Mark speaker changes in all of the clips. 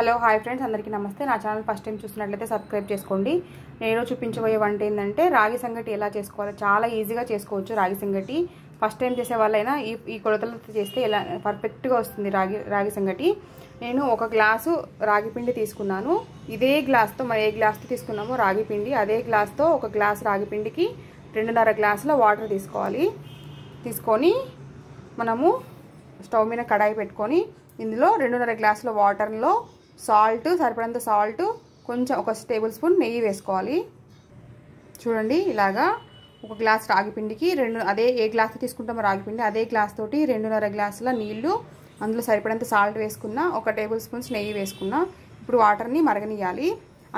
Speaker 1: Hello hi friends అందరికీ నమస్తే. నా ఛానల్ ఫస్ట్ టైం చూసినట్లయితే సబ్స్క్రైబ్ చేసుకోండి. నేను చూపించబోయే వంట ఏంటంటే రాగి సంగటి ఎలా చేసుకోవాలో చాలా ఈజీగా చేసుకోవచ్చు రాగి సంగటి. ఫస్ట్ టైం చేసే వాళ్ళైనా ఈ ఈ కొలతలతో చేస్తే ఎలా పర్ఫెక్ట్గా వస్తుంది రాగి రాగి సంగటి. నేను ఒక గ్లాసు రాగి పిండి తీసుకున్నాను. ఇదే గ్లాస్తో మనం ఏ గ్లాస్తో తీసుకున్నామో రాగి పిండి. అదే గ్లాస్తో ఒక గ్లాస్ రాగి పిండికి రెండున్నర గ్లాసుల వాటర్ తీసుకోవాలి. తీసుకొని మనము స్టవ్ మీద కడాయి పెట్టుకొని ఇందులో రెండున్నర గ్లాసుల వాటర్లో సాల్ట్ సరిపడంత సాల్ట్ కొంచెం ఒక టేబుల్ స్పూన్ నెయ్యి వేసుకోవాలి. చూడండి ఇలాగా ఒక గ్లాస్ రాగిపిండికి రెండు అదే ఏ గ్లాస్ తీసుకుంటామో రాగిపిండి అదే గ్లాస్ తోటి రెండున్నర గ్లాసుల నీళ్ళు అందులో సరిపడంత సాల్ట్ వేసుకున్న ఒక టేబుల్ స్పూన్స్ నెయ్యి వేసుకున్న ఇప్పుడు వాటర్ని మరగనియాలి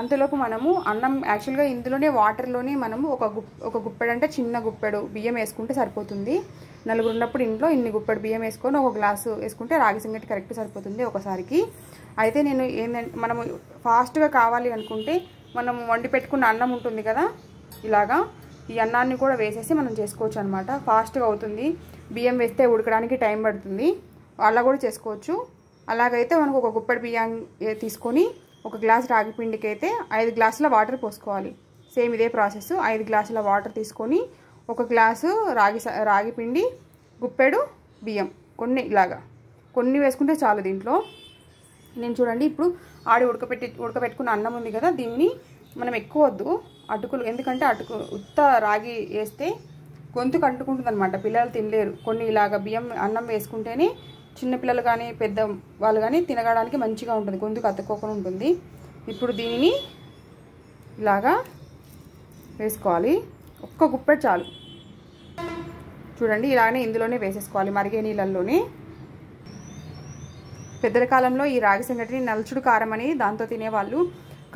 Speaker 1: అంతలోపు మనము అన్నం యాక్చువల్గా ఇందులోనే వాటర్లోనే మనము ఒక గుప్ ఒక గుప్పెడు అంటే చిన్న గుప్పెడు బియ్యం వేసుకుంటే సరిపోతుంది. నలుగురు ఉన్నప్పుడు ఇంట్లో ఇన్ని గుప్పెడు బియ్యం వేసుకొని ఒక గ్లాసు వేసుకుంటే రాగి సంగటి కరెక్ట్ సరిపోతుంది ఒకసారికి. అయితే నేను ఏంటంటే మనము ఫాస్ట్గా కావాలి అనుకుంటే మనం వండి పెట్టుకున్న అన్నం ఉంటుంది కదా ఇలాగా ఈ అన్నాన్ని కూడా వేసేసి మనం చేసుకోవచ్చు అనమాట ఫాస్ట్గా అవుతుంది. బియ్యం వేస్తే ఉడకడానికి టైం పడుతుంది. అలా కూడా చేసుకోవచ్చు. అలాగైతే మనకు ఒక గుప్పెడు బియ్యం తీసుకొని ఒక గ్లాస్ రాగి పిండికి అయితే ఐదు గ్లాసుల వాటర్ పోసుకోవాలి. సేమ్ ఇదే ప్రాసెస్ ఐదు గ్లాసుల వాటర్ తీసుకొని ఒక గ్లాసు రాగి రాగి పిండి గుప్పెడు బియ్యం. కొన్ని ఇలాగా. కొన్ని వేసుకుంటే చాలు దీంట్లో. నేను చూడండి ఇప్పుడు ఆడి ఉడకపెట్టి ఉడకపెట్టుకున్న అన్నం ఉంది కదా దీన్ని మనం ఎక్కువ వద్దు. అటుకులు ఎందుకంటే అటుకు ఉత్త రాగి వేస్తే గొంతుకు అంటుకుంటుంది అనమాట పిల్లలు తినలేరు. కొన్ని ఇలాగ బియ్యం అన్నం వేసుకుంటేనే చిన్నపిల్లలు కానీ పెద్ద వాళ్ళు కానీ తినగడానికి మంచిగా ఉంటుంది. గొంతుకు అతుక్కోకుండా ఉంటుంది. ఇప్పుడు దీనిని ఇలాగా వేసుకోవాలి. ఒక్క గుప్పెడు చాలు. చూడండి ఇలాగనే ఇందులోనే వేసేసుకోవాలి. మరిగే నీళ్ళల్లోనే. పెద్దల కాలంలో ఈ రాగి సంగటిని నలుచుడు కారం అని దాంతో తినేవాళ్ళు.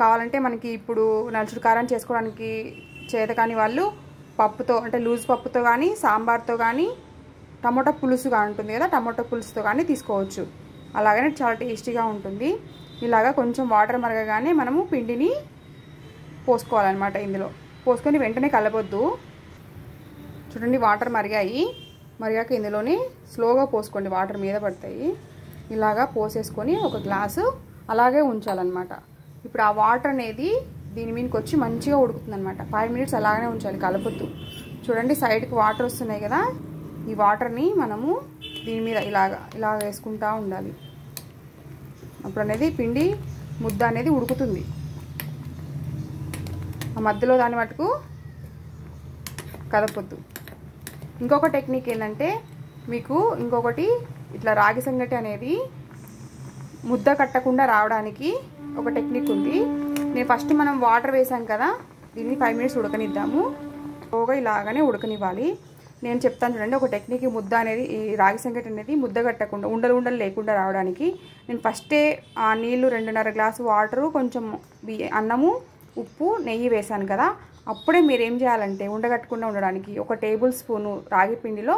Speaker 1: కావాలంటే మనకి ఇప్పుడు నలుచుడు కారం చేసుకోవడానికి చేత కాని వాళ్ళు పప్పుతో అంటే లూజ్ పప్పుతో కానీ సాంబార్తో కానీ టమోటా పులుసుగా ఉంటుంది కదా టమోటా పులుసుతో కానీ తీసుకోవచ్చు. అలాగనే చాలా టేస్టీగా ఉంటుంది. ఇలాగా కొంచెం వాటర్ మరగగానే మనము పిండిని పోసుకోవాలన్నమాట ఇందులో. పోసుకొని వెంటనే కలపొద్దు. చూడండి వాటర్ మరిగాయి. మరిగాక ఇందులోనే స్లోగా పోసుకోండి వాటర్ మీద పడతాయి. ఇలాగా పోసేసుకొని ఒక గ్లాసు అలాగే ఉంచాలన్నమాట. ఇప్పుడు ఆ వాటర్ అనేది దీని మీదకి వచ్చి మంచిగా ఉడుకుతుంది అనమాట ఫైవ్ మినిట్స్ అలాగనే ఉంచాలి కలపొద్దు. చూడండి సైడ్కి వాటర్ వస్తున్నాయి కదా. ఈ వాటర్ని మనము దీని మీద ఇలాగా ఇలా వేసుకుంటూ ఉండాలి. అప్పుడు అనేది పిండి ముద్ద అనేది ఉడుకుతుంది. ఆ మధ్యలో దాని మటుకు కదపొద్దు ఇంకొక టెక్నిక్ ఏంటంటే మీకు ఇంకొకటి ఇట్లా రాగి సంగటి అనేది ముద్ద కట్టకుండా రావడానికి ఒక టెక్నిక్ ఉంది. నేను ఫస్ట్ మనం వాటర్ వేసాం కదా దీన్ని ఫైవ్ మినిట్స్ ఉడకనిద్దాము. పోగా ఇలాగానే ఉడకనివ్వాలి. నేను చెప్తాను చూడండి ఒక టెక్నిక్ ముద్ద అనేది ఈ రాగి సంగటి అనేది ముద్ద కట్టకుండా ఉండలు ఉండలు లేకుండా రావడానికి. నేను ఫస్టే ఆ నీళ్ళు రెండున్నర గ్లాసు వాటరు కొంచెం అన్నము ఉప్పు నెయ్యి వేసాను కదా అప్పుడే మీరు ఏం చేయాలంటే ఉండగట్టకుండా ఉండడానికి ఒక టేబుల్ స్పూను రాగి పిండిలో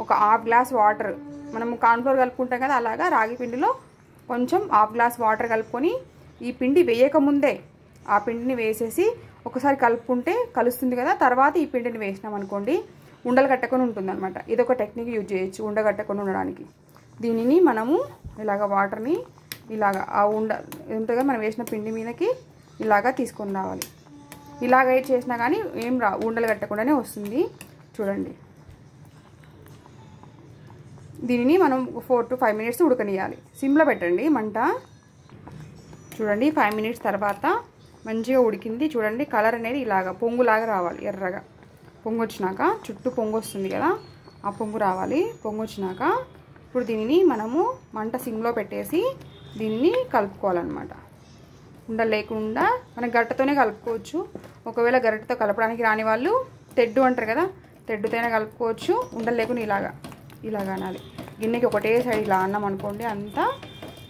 Speaker 1: ఒక హాఫ్ గ్లాస్ వాటర్ మనం కార్న్ఫ్లోర్ కలుపుకుంటాం కదా అలాగా రాగి పిండిలో కొంచెం హాఫ్ గ్లాస్ వాటర్ కలుపుకొని ఈ పిండి వేయకముందే ఆ పిండిని వేసేసి ఒకసారి కలుపుకుంటే కలుస్తుంది కదా తర్వాత ఈ పిండిని వేసినాం అనుకోండి ఉండలు కట్టకుండా ఉంటుంది అనమాట ఇదొక టెక్నిక్ యూజ్ చేయొచ్చు ఉండగట్టకుండా ఉండడానికి. దీనిని మనము ఇలాగ వాటర్ని ఇలాగ ఆ ఉండ ఉంటుంది మనం వేసిన పిండి మీదకి ఇలాగా తీసుకొని రావాలి. ఇలాగ చేసినా కానీ ఏం రా ఉండలు కట్టకుండానే వస్తుంది. చూడండి. దీనిని మనం ఫోర్ టు ఫైవ్ మినిట్స్ ఉడకనియాలి సిమ్లో పెట్టండి మంట. చూడండి ఫైవ్ మినిట్స్ తర్వాత మంచిగా ఉడికింది. చూడండి కలర్ అనేది ఇలాగా పొంగులాగా రావాలి ఎర్రగా. పొంగు వచ్చినాక చుట్టూ పొంగు వస్తుంది కదా ఆ పొంగు రావాలి. పొంగు వచ్చినాక ఇప్పుడు దీనిని మనము మంట సిమ్లో పెట్టేసి దీన్ని కలుపుకోవాలన్నమాట. ఉండ లేకుండా మనం గట్టతోనే కలుపుకోవచ్చు. ఒకవేళ గరిటతో కలపడానికి రాని వాళ్ళు తెడ్డు అంటారు కదా తెడ్డుతోనే కలుపుకోవచ్చు. ఉండలు లేకుండా ఇలాగా ఇలాగా అనాలి. గిన్నెకి ఒకటే సైడ్ ఇలా అన్నం అనుకోండి అంతా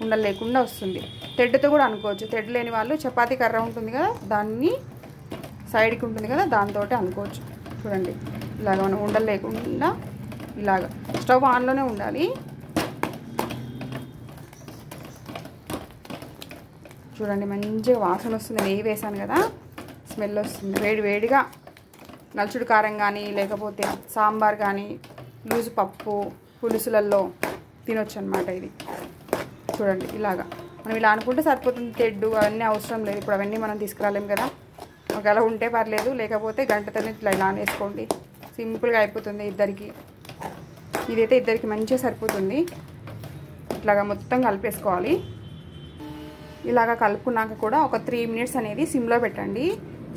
Speaker 1: ఉండలు లేకుండా వస్తుంది. తెడ్డుతో కూడా అనుకోవచ్చు. తెడ్డు లేని వాళ్ళు చపాతీ కర్ర ఉంటుంది కదా దాన్ని సైడ్కి ఉంటుంది కదా దాంతో అనుకోవచ్చు. చూడండి ఇలాగ మనం ఉండలు లేకుండా ఇలాగ. స్టవ్ ఆన్లోనే ఉండాలి. చూడండి మంచిగా వాసన వస్తుంది. నెయ్యి వేసాను కదా స్మెల్ వస్తుంది. వేడి వేడిగా నలుచుడు కారం కానీ లేకపోతే సాంబార్ కానీ లూజు పప్పు పులుసులలో తినొచ్చు అనమాట ఇది. చూడండి ఇలాగా. మనం ఇలా అనుకుంటే సరిపోతుంది. తెడ్డు అవన్నీ అవసరం లేదు. ఇప్పుడు అవన్నీ మనం తీసుకురాలేము కదా. ఒకవేళ ఉంటే పర్లేదు. లేకపోతే గంటతోనే ఇట్లా ఇలా వేసుకోండి సింపుల్గా అయిపోతుంది ఇద్దరికి. ఇదైతే ఇద్దరికి మంచిగా సరిపోతుంది. ఇట్లాగా మొత్తం కలిపేసుకోవాలి. ఇలాగా కలుపుకున్నాక కూడా ఒక త్రీ మినిట్స్ అనేది సిమ్లో పెట్టండి.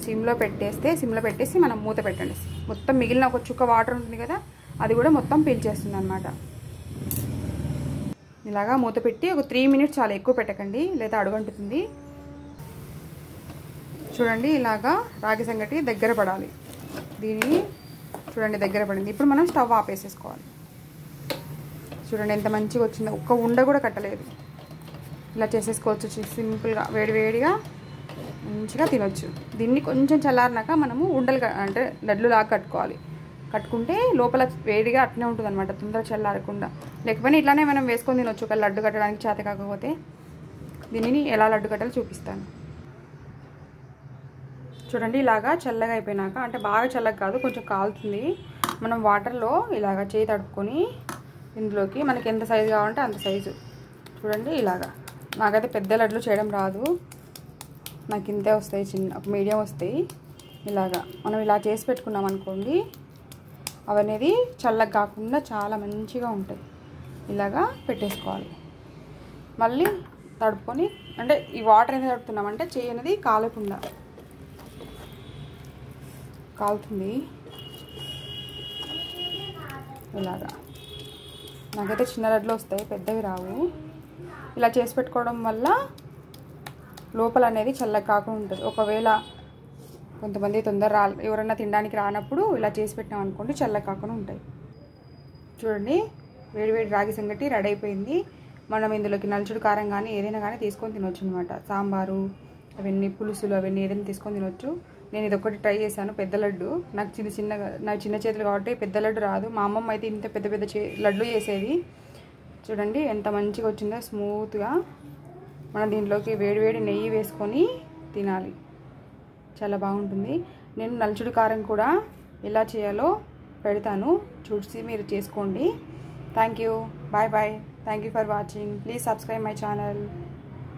Speaker 1: సిమ్లో పెట్టేస్తే సిమ్లో పెట్టేసి మనం మూత పెట్టండి. మొత్తం మిగిలిన ఒక చుక్క వాటర్ ఉంటుంది కదా అది కూడా మొత్తం పీల్చేస్తుంది అనమాట ఇలాగా మూత పెట్టి ఒక త్రీ మినిట్స్ చాలా ఎక్కువ పెట్టకండి లేదా అడుగంటుతుంది. చూడండి ఇలాగా రాగి సంగటి దగ్గర పడాలి. దీన్ని చూడండి దగ్గర పడింది. ఇప్పుడు మనం స్టవ్ ఆపేసేసుకోవాలి. చూడండి ఎంత మంచిగా వచ్చిందో. ఒక్క ఉండ కూడా కట్టలేదు. ఇలా చేసేసుకోవచ్చు. సింపుల్గా వేడి వేడిగా మంచిగా తినొచ్చు. దీన్ని కొంచెం చల్లారినాక మనము ఉండలు అంటే లడ్లు లాగా కట్టుకోవాలి. కట్టుకుంటే లోపల వేడిగా అట్నే ఉంటుంది అనమాట తొందరగా చల్లారకుండా. లేకపోయినా ఇట్లానే మనం వేసుకొని తినొచ్చు. ఒక లడ్డు కట్టడానికి చేత కాకపోతే దీనిని ఎలా లడ్డు కట్టాలో చూపిస్తాను. చూడండి ఇలాగా చల్లగా అయిపోయినాక అంటే బాగా చల్లగా కాదు కొంచెం కాలుతుంది. మనం వాటర్లో ఇలాగ చేయి తడుపుకొని ఇందులోకి మనకి ఎంత సైజు కావాలంటే అంత సైజు. చూడండి ఇలాగా. నాకైతే పెద్ద లడ్లు చేయడం రాదు. నాకు ఇంతే వస్తాయి చిన్న మీడియం వస్తాయి. ఇలాగా. మనం ఇలా చేసి పెట్టుకున్నాం అనుకోండి అవి అనేది చల్లగా కాకుండా చాలా మంచిగా ఉంటాయి. ఇలాగా పెట్టేసుకోవాలి. మళ్ళీ తడుపుకొని అంటే ఈ వాటర్ అనేది తడుపుతున్నామంటే చేయి అనేది కాలకుండా కాలుతుంది. ఇలాగా. నాకైతే చిన్న లడ్లు వస్తాయి పెద్దవి రావు. ఇలా చేసి పెట్టుకోవడం వల్ల లోపల అనేది చల్లగా కాకుండా ఉంటుంది. ఒకవేళ కొంతమంది తొందర రా ఎవరైనా తినడానికి రానప్పుడు ఇలా చేసి పెట్టినాం అనుకోండి చల్లగా కాకుండా ఉంటాయి. చూడండి వేడి వేడి రాగి సంగటి రెడీ అయిపోయింది. మనం ఇందులోకి నలుచుడు కారం కానీ ఏదైనా కానీ తీసుకొని తినొచ్చు అనమాట సాంబారు అవన్నీ పులుసులు అవన్నీ ఏదైనా తీసుకొని తినొచ్చు. నేను ఇది ఒకటి ట్రై చేశాను పెద్ద లడ్డు. నాకు చిన్న చిన్నగా నాకు చిన్న చేతులు కాబట్టి పెద్ద లడ్డు రాదు. మా అమ్మమ్మ అయితే ఇంత పెద్ద పెద్ద చే లడ్డు చేసేది. చూడండి ఎంత మంచిగా వచ్చిందో స్మూత్గా. మనం దీంట్లోకి వేడివేడి నెయ్యి వేసుకొని తినాలి. చాలా బాగుంటుంది. నేను నలుచుడు కారం కూడా ఎలా చేయాలో పెడతాను. చూసి మీరు చేసుకోండి. Thank you bye bye thank you for watching please subscribe my channel